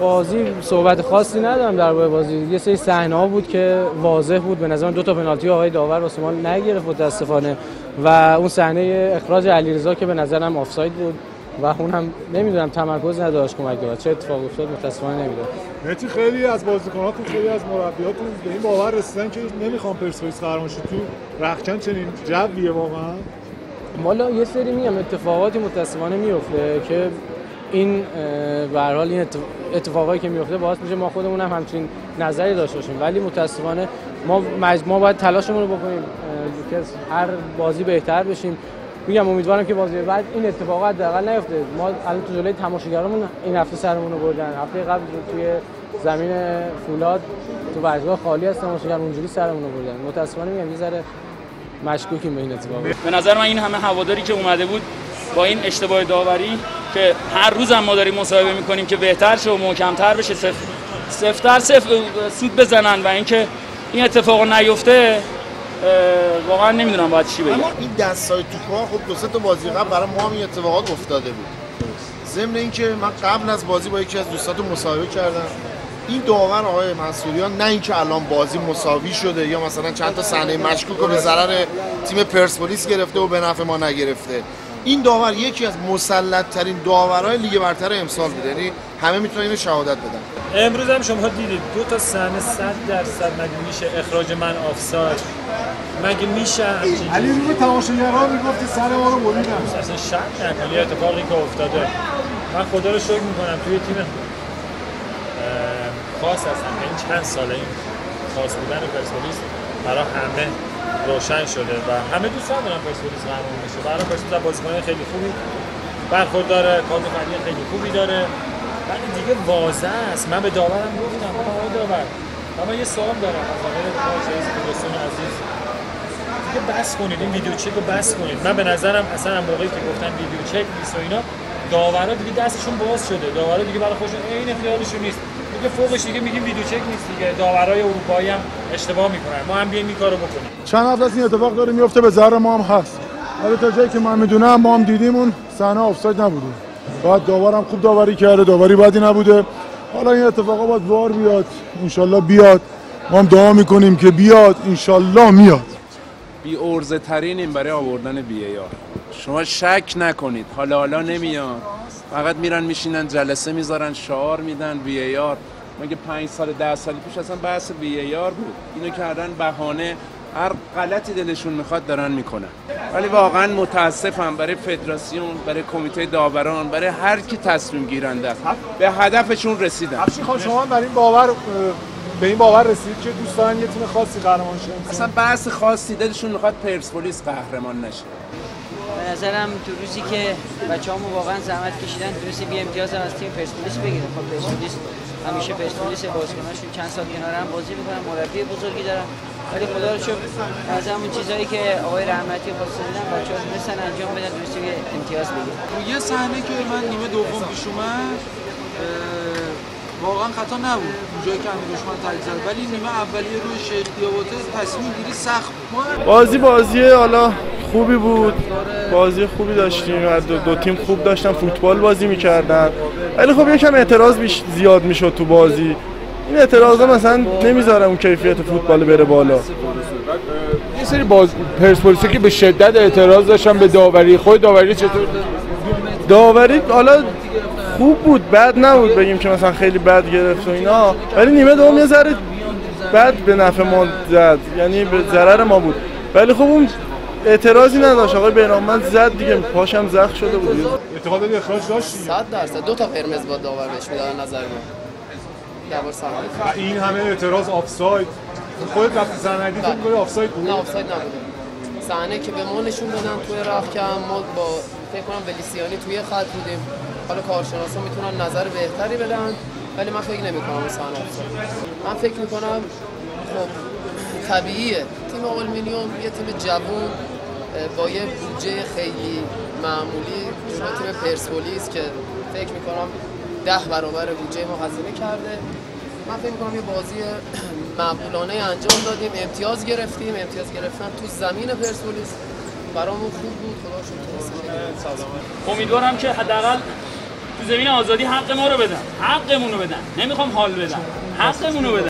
بازی صحبت خاصی ندارم درباره بازی. یه سری صحنه ها بود که واضح بود. به نظر دو تا پنالتی آقای داور واسه ما نگرفت متاسفانه. و اون صحنه اخراج علیرضا که به نظرم آفساید بود. و اونم نمی‌دونم تمرکز نداشت کمک داد چه اتفاقی افتاد متاسفانه نمی‌دونم. مهدی خیلی از بازیکناتون خیلی از مربیاتون به این باور رسیدن که نمی‌خوام پرسپولیس قهرمان تو رخکن چنین جویه واقعا؟ والا یه سری میگم اتفاقاتی متاسفانه میفته که این به حال این اتفاقایی که میفته باعث میشه ما خودمون هم همچین نظری داشته باشیم. ولی متاسفانه ما ما باید تلاشمون رو بکنیم. که هر بازی بهتر بشیم. میگم امیدوارم که بازی بعد این اتفاقات حداقل نیفته. ما الان تو جلوی تماشاگرامون این هفته سرمون رو بردن. هفته قبل توی زمین فولاد تو ورزشگاه خالی از تماشاگر اونجوری سرمون رو بردن. متاسفانه میگم یه ذره مشکوکیم به این اتفاق. به نظر من این همه هواداری که اومده بود با این اشتباه داوری که هر روز هم ما داریم مصاحبه می‌کنیم که بهتر شه و محکمتر بشه. صفر صفتر صفر سود بزنن و اینکه این اتفاق نیفته واقعا نمی‌دونم باید چی بگم. اما این دستای تو کار خب دو سه تا بازی قبل برای ما هم این اتفاقات افتاده بود. ضمن اینکه من قبل از بازی با یکی از دوستاتون مصاحبه کردم. این داور آقای منصوریان نه اینکه الان بازی مساوی شده یا مثلا چند تا صحنه مشکوک رو به ضرر تیم پرسپولیس گرفته و به نفع ما نگرفته. این داور یکی از مسلط ترین داورای لیگ برتر امسال بوده. یعنی همه می‌تونن اینو شهادت بدن. امروز هم شما دیدید. دو تا صحنه 100 درصد مگه میشه اخراج من آفساید؟ مگه میشه علی روی تماشاگرها می‌گفت سر ما رو بریدن. اصلا شک نکن اتفاقی که افتاده. من خدا رو شکر می‌کنم توی تیم. خاص هستم این چند ساله این خاص بودن پرسپولیس برای همه روشن شده و همه دوست دارن پرسپولیس قهرمان بشه. برای پرسپولیس بازیکن خیلی خوبی برخورد داره فنی خیلی خوبی داره. ولی دیگه واضح است. من به داورم گفتم آقا داور اما یه سوال دارم از آقای دوستان عزیز. دیگه بس کنید این ویدیو چک رو بس کنید. من به نظرم اصلا موقعی که گفتن ویدیو چک نیست و اینا داورا دیگه دستشون باز شده. داورا دیگه برای خودشون عین خیالشون نیست. دیگه فوقش دیگه میگیم ویدیو چک نیست دیگه. داورای اروپایی هم اشتباه می‌کنن. ما هم بیایم این کارو بکنیم. چند هفته از این اتفاق داره میفته به ضرر ما هم هست. ولی تا جایی که من می‌دونم ما هم دیدیم اون صحنه آفساید نبوده. بعد داورم خوب داوری کرده داوری بدی نبوده. حالا این اتفاقا باید وار بیاد. انشالله بیاد. ما هم دعا می‌کنیم که بیاد. انشالله میاد. بی ارزه ترینیم برای آوردن بی ایار شما شک نکنید. حالا حالا نمیاد فقط میرن میشینن جلسه می‌ذارن شعار میدن بی ایار مگه پنج سال ده سال پیش اصلا بحث بی ایار بود؟ اینو کردن بهانه. هر غلطی دلشون می‌خواد دارن می‌کنن. ولی واقعا متاسفم برای فدراسیون برای کمیته داوران برای هر کی تصمیم گیرنده به هدفشون رسیدن. خان شما بر این باور به این باور رسید که دوست دارن یه تیم خاصی قهرمان شه اصلا بحث خاصی دلشون می‌خواد پرسپولیس قهرمان نشه. به نظرم تو روزی که بچه‌هامون واقعا زحمت کشیدن تونستی بی امتیاز هم از تیم پرسپولیس بگیره. خب پرسپولیس همیشه پرسپولیس بازیکناشون چند سال کنار هم بازی می‌کنن مربی بزرگی دارن. ولی خدا رو شکر از همون چیزایی که آقای رحمتی خواستن بچه‌ها تونستن انجام بدن تونستی امتیاز بگیره یه صحنه که من نیمه دوم پیش اومد واقعا خطا نبود. اونجایی که امیر دشمن زد. ولی نیمه اولیه روی شیخ دیاباته تصمیم گیری سخت بود. بازی بازی حالا خوبی بود. بازی خوبی داشتیم. دو, دو تیم خوب داشتن. فوتبال بازی می‌کردن. ولی خب یکم اعتراض بیش زیاد می‌شد تو بازی. این اعتراضا مثلا نمی‌ذاره اون کیفیت فوتبال بره بالا. یه سری باز پرسپولیسی که به شدت اعتراض داشتن به داوری. خود داوری چطور؟ داوری حالا خوب بود. بد نبود بگیم که مثلا خیلی بد گرفت و اینا. ولی نیمه دوم یه ذره بد به نفع ما زد. یعنی به ضرر ما بود. ولی خب اون اعتراضی نداشت. آقای بینامند زد دیگه پاشم زخم شده بود. اعتقاد داری اخراج داشتی؟ 100 درصد. دو تا قرمز با داور بهش می‌دادن نظر من. و این همه اعتراض آفساید. خودت رفتی سند تو میگی آفساید بود؟ نه آفساید نبود. صحنه که به ما نشون دادن توی رخکم ما با فکر کنم بلیسیانی توی خط بودیم. حالا کارشناسا می‌تونن نظر بهتری بدن ولی من فکر نمی کنم صحنه من فکر می‌کنم خب طبیعیه. تیم آلمینیوم یه تیم جوون. با یه بودجه خیلی معمولی جلو تیم پرسپولیس که فکر می‌کنم ده برابر بودجه ما هزینه کرده. من فکر می‌کنم یه بازی معقولانه انجام دادیم. امتیاز گرفتیم. امتیاز گرفتن تو زمین پرسپولیس. برامون خوب بود. خدا شکر. امیدوارم که حداقل تو زمین آزادی حق ما رو بدن. حقمون رو بدن. نمی‌خوام حال بدن حقمون رو بدن.